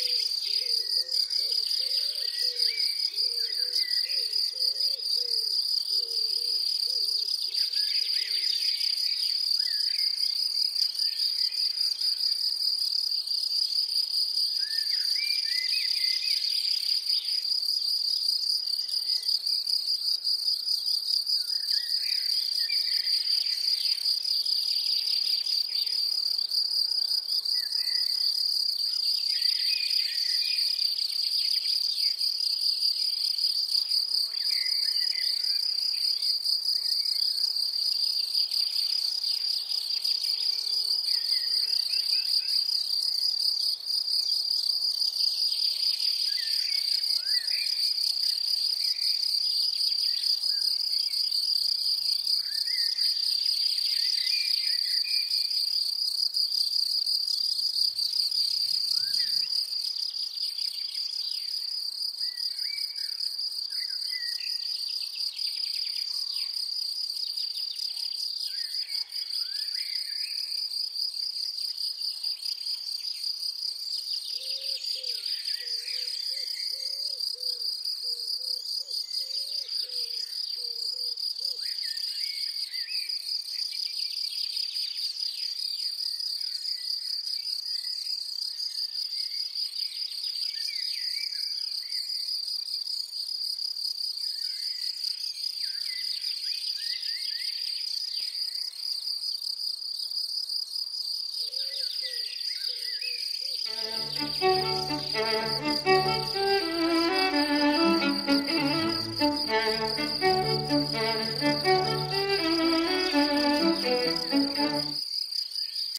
Thank you. Música